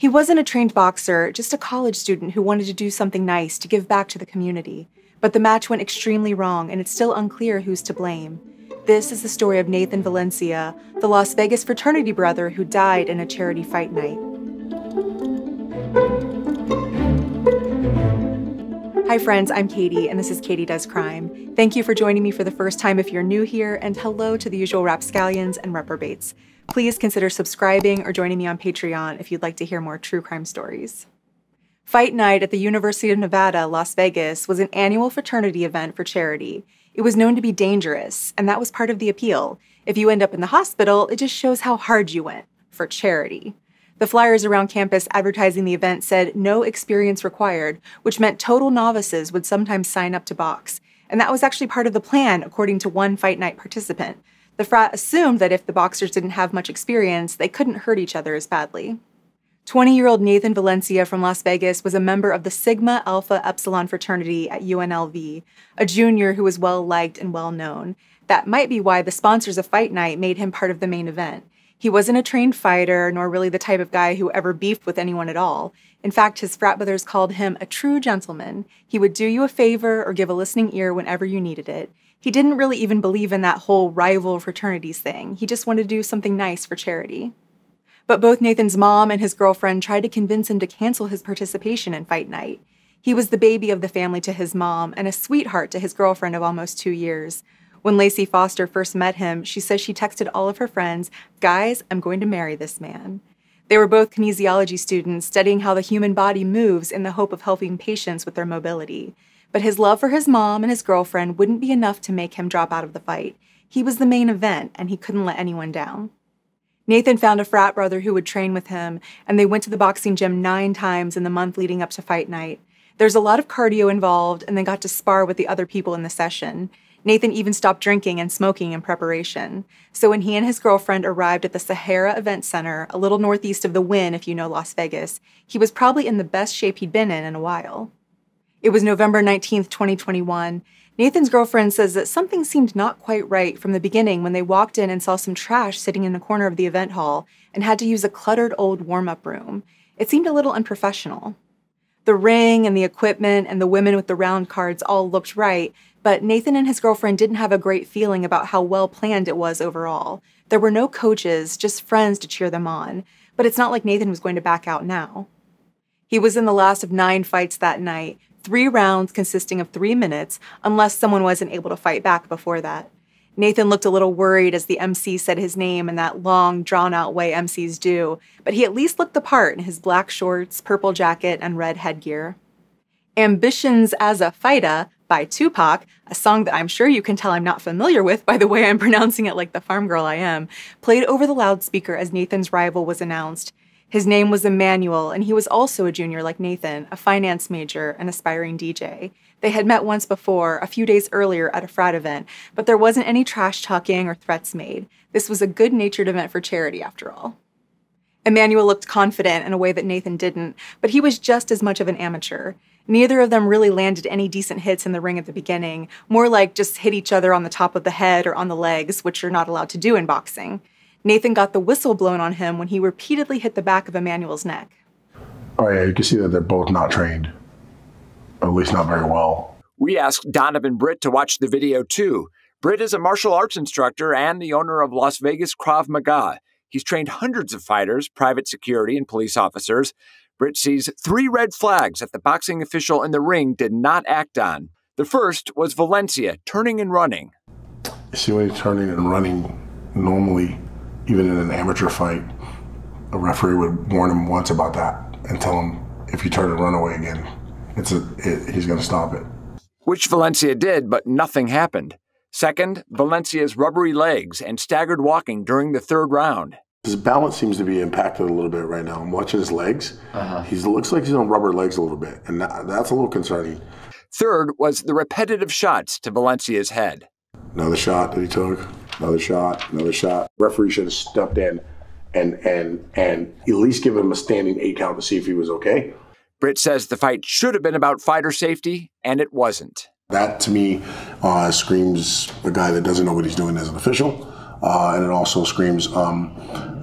He wasn't a trained boxer, just a college student who wanted to do something nice to give back to the community. But the match went extremely wrong, and it's still unclear who's to blame. This is the story of Nathan Valencia, the Las Vegas fraternity brother who died in a charity fight night. Hi, friends, I'm Katie, and this is Katie Does Crime. Thank you for joining me for the first time if you're new here, and hello to the usual rapscallions and reprobates. Please consider subscribing or joining me on Patreon if you'd like to hear more true crime stories. Fight Night at the University of Nevada, Las Vegas was an annual fraternity event for charity. It was known to be dangerous, and that was part of the appeal. If you end up in the hospital, it just shows how hard you went for charity. The flyers around campus advertising the event said no experience required, which meant total novices would sometimes sign up to box. And that was actually part of the plan, according to one fight night participant. The frat assumed that if the boxers didn't have much experience, they couldn't hurt each other as badly. 20 year old Nathan Valencia from Las Vegas was a member of the Sigma Alpha Epsilon fraternity at UNLV, a junior who was well liked and well known. That might be why the sponsors of Fight Night made him part of the main event. He wasn't a trained fighter, nor really the type of guy who ever beefed with anyone at all. In fact, his frat brothers called him a true gentleman. He would do you a favor or give a listening ear whenever you needed it. He didn't really even believe in that whole rival fraternities thing. He just wanted to do something nice for charity. But both Nathan's mom and his girlfriend tried to convince him to cancel his participation in Fight Night. He was the baby of the family to his mom and a sweetheart to his girlfriend of almost two years. When Lacey Foster first met him, she says she texted all of her friends, Guys, I'm going to marry this man. They were both kinesiology students studying how the human body moves in the hope of helping patients with their mobility. But his love for his mom and his girlfriend wouldn't be enough to make him drop out of the fight. He was the main event, and he couldn't let anyone down. Nathan found a frat brother who would train with him, and they went to the boxing gym nine times in the month leading up to fight night. There's a lot of cardio involved, and they got to spar with the other people in the session. Nathan even stopped drinking and smoking in preparation. So when he and his girlfriend arrived at the Sahara Event Center, a little northeast of the Wynn, if you know Las Vegas, he was probably in the best shape he'd been in in a while. It was November 19th, 2021. Nathan's girlfriend says that something seemed not quite right from the beginning when they walked in and saw some trash sitting in the corner of the event hall and had to use a cluttered old warm up room. It seemed a little unprofessional. The ring and the equipment and the women with the round cards all looked right, but Nathan and his girlfriend didn't have a great feeling about how well planned it was overall. There were no coaches, just friends to cheer them on, but it's not like Nathan was going to back out now. He was in the last of nine fights that night, three rounds consisting of three minutes, unless someone wasn't able to fight back before that. Nathan looked a little worried as the MC said his name in that long, drawn out way MCs do, but he at least looked the part in his black shorts, purple jacket, and red headgear. Ambitions as a Fighter by Tupac, a song that I'm sure you can tell I'm not familiar with by the way I'm pronouncing it like the farm girl I am, played over the loudspeaker as Nathan's rival was announced. His name was Emmanuel, and he was also a junior like Nathan, a finance major, an aspiring DJ. They had met once before, a few days earlier at a frat event, but there wasn't any trash talking or threats made. This was a good natured event for charity, after all. Emmanuel looked confident in a way that Nathan didn't, but he was just as much of an amateur. Neither of them really landed any decent hits in the ring at the beginning, more like just hit each other on the top of the head or on the legs, which you're not allowed to do in boxing. Nathan got the whistle blown on him when he repeatedly hit the back of Emmanuel's neck. Oh, yeah, you can see that they're both not trained, at least not very well. We asked Donovan Britt to watch the video too. Britt is a martial arts instructor and the owner of Las Vegas Krav Maga. He's trained hundreds of fighters, private security, and police officers. Britt sees three red flags that the boxing official in the ring did not act on. The first was Valencia turning and running. You see when he's turning and running, normally even in an amateur fight, a referee would warn him once about that and tell him if you turn and run away again, it's a, it, he's going to stop it. Which Valencia did, but nothing happened. Second, Valencia's rubbery legs and staggered walking during the third round. His balance seems to be impacted a little bit right now. I'm watching his legs. Uh-huh. He looks like he's on rubber legs a little bit, and that, that's a little concerning. Third was the repetitive shots to Valencia's head. Another shot that he took another shot, another shot. Referee should have stepped in and and and at least give him a standing eight count to see if he was okay. Britt says the fight should have been about fighter safety, and it wasn't. That to me uh, screams a guy that doesn't know what he's doing as an official. uh, and it also screams um,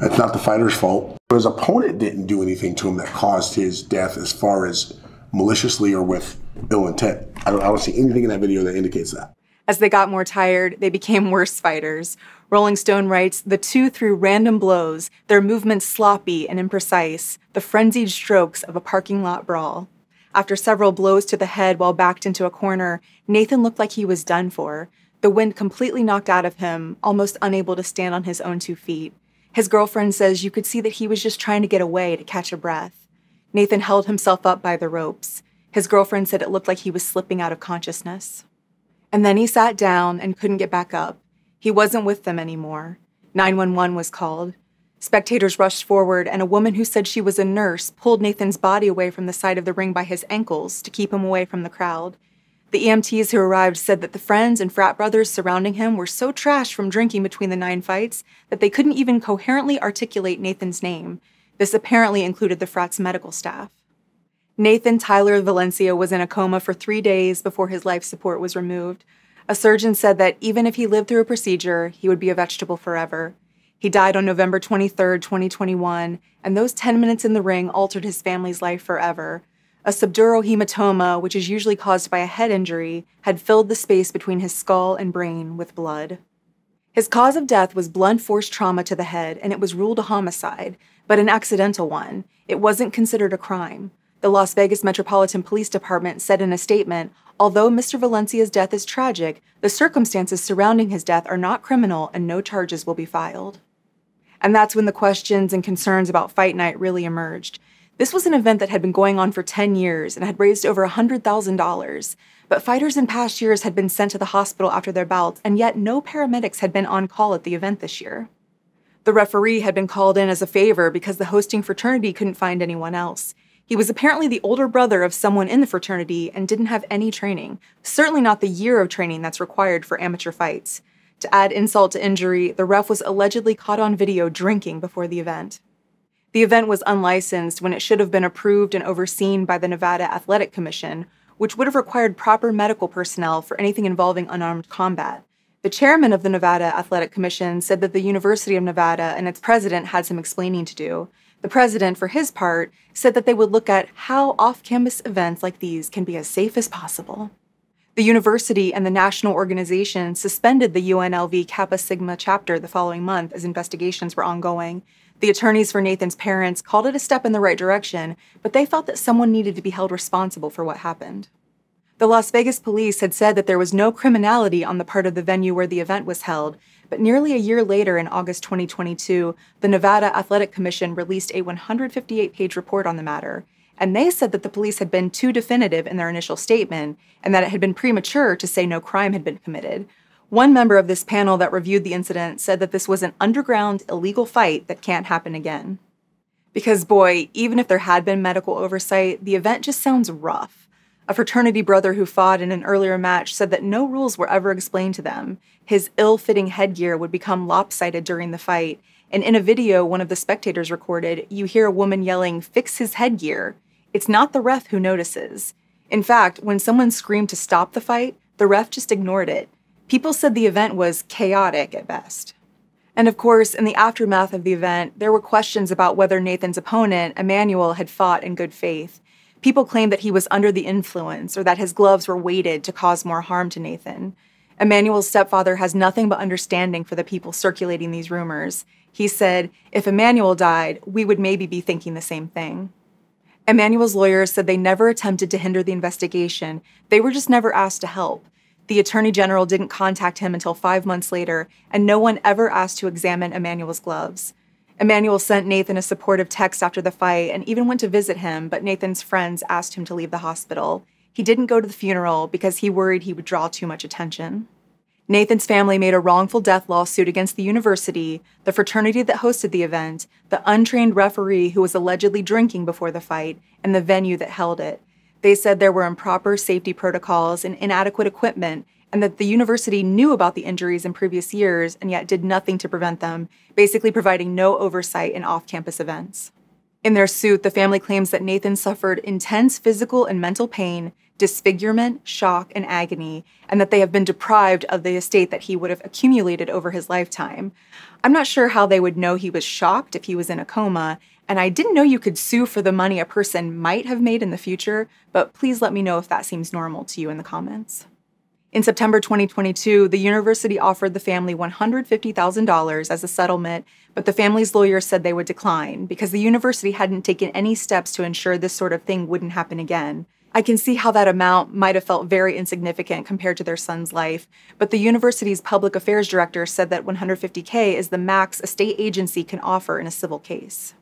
it's not the fighter's fault. His opponent didn't do anything to him that caused his death, as far as maliciously or with ill intent. I don't, I don't see anything in that video that indicates that. As they got more tired, they became worse fighters. Rolling Stone writes The two threw random blows, their movements sloppy and imprecise, the frenzied strokes of a parking lot brawl. After several blows to the head while backed into a corner, Nathan looked like he was done for. The wind completely knocked out of him, almost unable to stand on his own two feet. His girlfriend says you could see that he was just trying to get away to catch a breath. Nathan held himself up by the ropes. His girlfriend said it looked like he was slipping out of consciousness. And then he sat down and couldn't get back up. He wasn't with them anymore. 911 was called. Spectators rushed forward, and a woman who said she was a nurse pulled Nathan's body away from the side of the ring by his ankles to keep him away from the crowd. The EMTs who arrived said that the friends and frat brothers surrounding him were so trashed from drinking between the nine fights that they couldn't even coherently articulate Nathan's name. This apparently included the frat's medical staff. Nathan Tyler Valencia was in a coma for three days before his life support was removed. A surgeon said that even if he lived through a procedure, he would be a vegetable forever. He died on November 23, 2021, and those 10 minutes in the ring altered his family's life forever. A subdural hematoma, which is usually caused by a head injury, had filled the space between his skull and brain with blood. His cause of death was blunt force trauma to the head, and it was ruled a homicide, but an accidental one. It wasn't considered a crime. The Las Vegas Metropolitan Police Department said in a statement Although Mr. Valencia's death is tragic, the circumstances surrounding his death are not criminal and no charges will be filed. And that's when the questions and concerns about Fight Night really emerged. This was an event that had been going on for 10 years and had raised over $100,000. But fighters in past years had been sent to the hospital after their bouts, and yet no paramedics had been on call at the event this year. The referee had been called in as a favor because the hosting fraternity couldn't find anyone else. He was apparently the older brother of someone in the fraternity and didn't have any training, certainly not the year of training that's required for amateur fights. To add insult to injury, the ref was allegedly caught on video drinking before the event. The event was unlicensed when it should have been approved and overseen by the Nevada Athletic Commission, which would have required proper medical personnel for anything involving unarmed combat. The chairman of the Nevada Athletic Commission said that the University of Nevada and its president had some explaining to do, the president, for his part, said that they would look at how off campus events like these can be as safe as possible. The university and the national organization suspended the UNLV Kappa Sigma chapter the following month as investigations were ongoing. The attorneys for Nathan's parents called it a step in the right direction, but they felt that someone needed to be held responsible for what happened. The Las Vegas police had said that there was no criminality on the part of the venue where the event was held, but nearly a year later, in August 2022, the Nevada Athletic Commission released a 158 page report on the matter. And they said that the police had been too definitive in their initial statement and that it had been premature to say no crime had been committed. One member of this panel that reviewed the incident said that this was an underground, illegal fight that can't happen again. Because, boy, even if there had been medical oversight, the event just sounds rough. A fraternity brother who fought in an earlier match said that no rules were ever explained to them. His ill fitting headgear would become lopsided during the fight. And in a video one of the spectators recorded, you hear a woman yelling, Fix his headgear. It's not the ref who notices. In fact, when someone screamed to stop the fight, the ref just ignored it. People said the event was chaotic at best. And of course, in the aftermath of the event, there were questions about whether Nathan's opponent, Emmanuel, had fought in good faith. People claimed that he was under the influence or that his gloves were weighted to cause more harm to Nathan. Emmanuel's stepfather has nothing but understanding for the people circulating these rumors. He said, if Emmanuel died, we would maybe be thinking the same thing. Emmanuel's lawyers said they never attempted to hinder the investigation, they were just never asked to help. The attorney general didn't contact him until five months later, and no one ever asked to examine Emmanuel's gloves. Emmanuel sent Nathan a supportive text after the fight and even went to visit him, but Nathan's friends asked him to leave the hospital. He didn't go to the funeral because he worried he would draw too much attention. Nathan's family made a wrongful death lawsuit against the university, the fraternity that hosted the event, the untrained referee who was allegedly drinking before the fight, and the venue that held it. They said there were improper safety protocols and inadequate equipment, and that the university knew about the injuries in previous years and yet did nothing to prevent them, basically providing no oversight in off campus events. In their suit, the family claims that Nathan suffered intense physical and mental pain, disfigurement, shock, and agony, and that they have been deprived of the estate that he would have accumulated over his lifetime. I'm not sure how they would know he was shocked if he was in a coma, and I didn't know you could sue for the money a person might have made in the future, but please let me know if that seems normal to you in the comments. In September 2022, the university offered the family $150,000 as a settlement, but the family's lawyers said they would decline because the university hadn't taken any steps to ensure this sort of thing wouldn't happen again. I can see how that amount might have felt very insignificant compared to their son's life, but the university's public affairs director said that 150K is the max a state agency can offer in a civil case.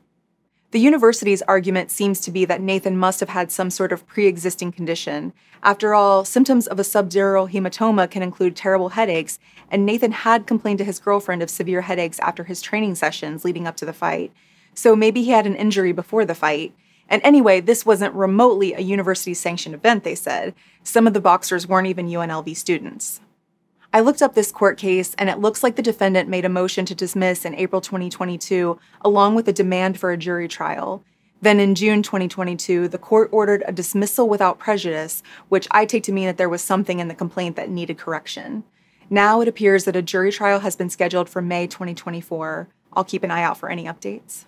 The university's argument seems to be that Nathan must have had some sort of pre existing condition. After all, symptoms of a subdural hematoma can include terrible headaches, and Nathan had complained to his girlfriend of severe headaches after his training sessions leading up to the fight. So maybe he had an injury before the fight. And anyway, this wasn't remotely a university sanctioned event, they said. Some of the boxers weren't even UNLV students. I looked up this court case, and it looks like the defendant made a motion to dismiss in April 2022, along with a demand for a jury trial. Then in June 2022, the court ordered a dismissal without prejudice, which I take to mean that there was something in the complaint that needed correction. Now it appears that a jury trial has been scheduled for May 2024. I'll keep an eye out for any updates.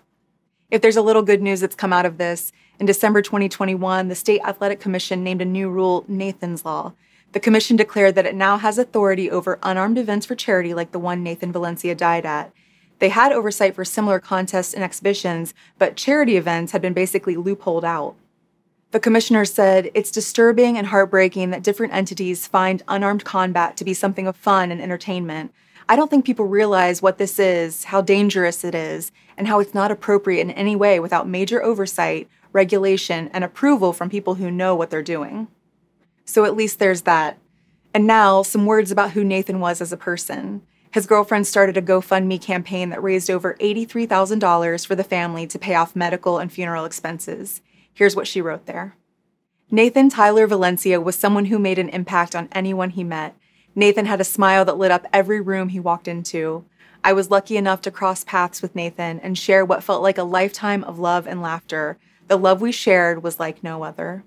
If there's a little good news that's come out of this, in December 2021, the State Athletic Commission named a new rule, Nathan's Law. The commission declared that it now has authority over unarmed events for charity like the one Nathan Valencia died at. They had oversight for similar contests and exhibitions, but charity events had been basically loopholed out. The commissioner said, It's disturbing and heartbreaking that different entities find unarmed combat to be something of fun and entertainment. I don't think people realize what this is, how dangerous it is, and how it's not appropriate in any way without major oversight, regulation, and approval from people who know what they're doing. So at least there's that. And now, some words about who Nathan was as a person. His girlfriend started a GoFundMe campaign that raised over $83,000 for the family to pay off medical and funeral expenses. Here's what she wrote there Nathan Tyler Valencia was someone who made an impact on anyone he met. Nathan had a smile that lit up every room he walked into. I was lucky enough to cross paths with Nathan and share what felt like a lifetime of love and laughter. The love we shared was like no other.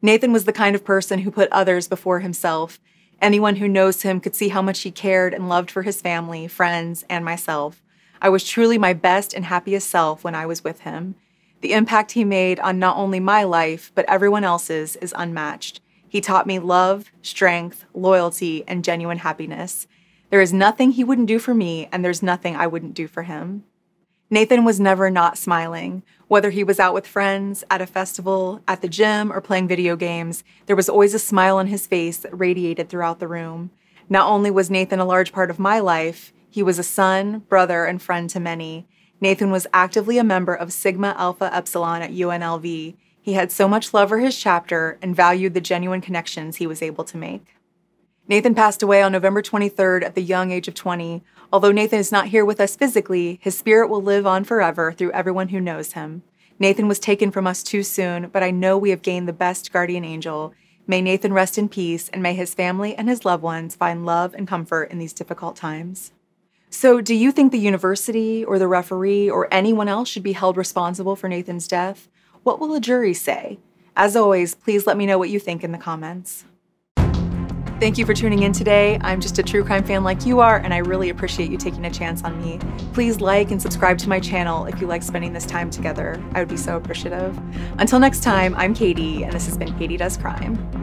Nathan was the kind of person who put others before himself. Anyone who knows him could see how much he cared and loved for his family, friends, and myself. I was truly my best and happiest self when I was with him. The impact he made on not only my life, but everyone else's is unmatched. He taught me love, strength, loyalty, and genuine happiness. There is nothing he wouldn't do for me, and there's nothing I wouldn't do for him. Nathan was never not smiling. Whether he was out with friends, at a festival, at the gym, or playing video games, there was always a smile on his face that radiated throughout the room. Not only was Nathan a large part of my life, he was a son, brother, and friend to many. Nathan was actively a member of Sigma Alpha Epsilon at UNLV. He had so much love for his chapter and valued the genuine connections he was able to make. Nathan passed away on November 23rd at the young age of 20. Although Nathan is not here with us physically, his spirit will live on forever through everyone who knows him. Nathan was taken from us too soon, but I know we have gained the best guardian angel. May Nathan rest in peace, and may his family and his loved ones find love and comfort in these difficult times. So, do you think the university or the referee or anyone else should be held responsible for Nathan's death? What will a jury say? As always, please let me know what you think in the comments. Thank you for tuning in today. I'm just a true crime fan like you are, and I really appreciate you taking a chance on me. Please like and subscribe to my channel if you like spending this time together. I would be so appreciative. Until next time, I'm Katie, and this has been Katie Does Crime.